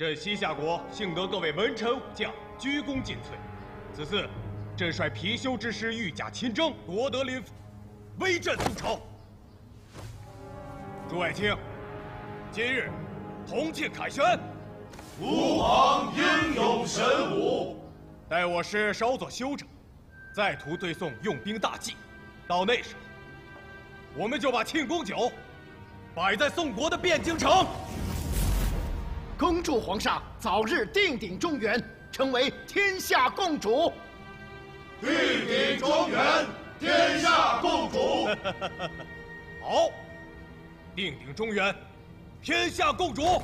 朕西夏国幸得各位文臣武将鞠躬尽瘁。此次，朕率貔貅之师御驾亲征，夺得临府，威震苏朝。诸位卿，今日同庆凯旋，吾皇英勇神武。待我师稍作休整，再图对宋用兵大计。到那时候，我们就把庆功酒摆在宋国的汴京城。恭祝皇上早日定鼎中原，成为天下共主。定鼎中原，天下共主。好。定鼎中原，天下共主。